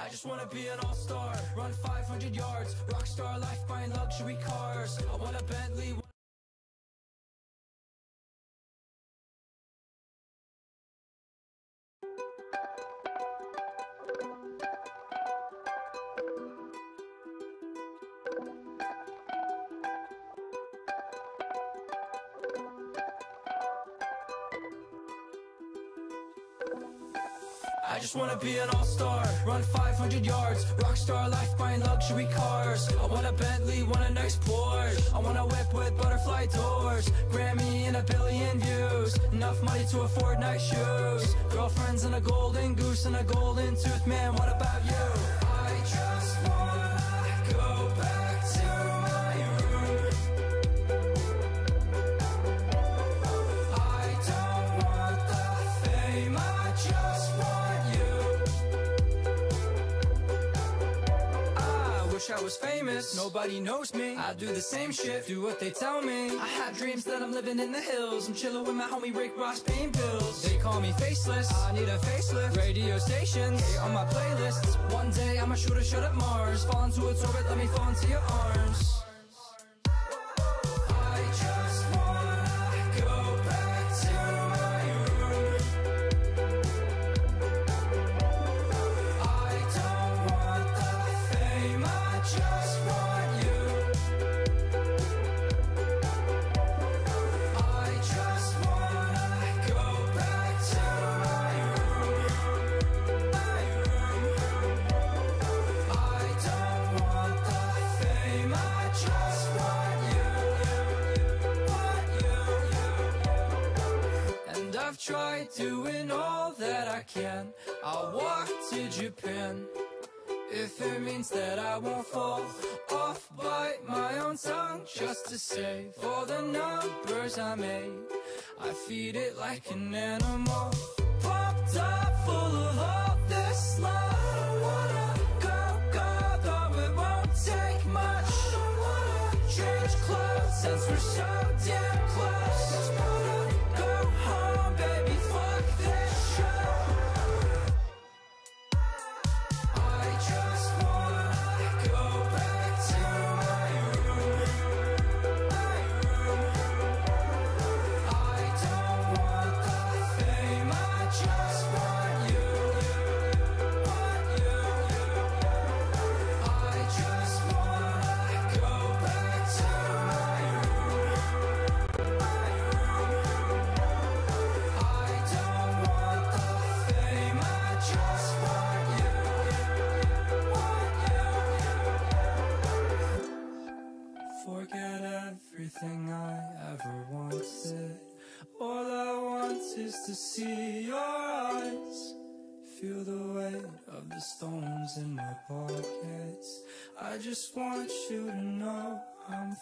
I just wanna be an all-star, run 500 yards, rockstar life, buying luxury cars. I want a Bentley. I just wanna be an all-star, run 500 yards, rockstar life, buying luxury cars. I want a Bentley, want a nice Porsche. I want a whip with butterfly doors, Grammy and a billion views. Enough money to afford nice shoes. Girlfriends and a golden goose and a golden tooth, man. What about you? I just wanna wish I was famous, nobody knows me. I do the same shit, do what they tell me. I have dreams that I'm living in the hills. I'm chilling with my homie Rick Ross paying bills. They call me faceless, I need a facelift. Radio stations hate on my playlists. One day I'ma shoot a shot at Mars. Fall into its orbit, let me fall into your arms. Tried doing all that I can. I'll walk to Japan. If it means that I won't fall off, bite my own tongue just to save all the numbers I made. I feed it like an animal, pumped up, full of all this love. Since we're so damn close. Just wanna go home, everything I ever wanted. All I want is to see your eyes. Feel the weight of the stones in my pockets. I just want you to know I'm.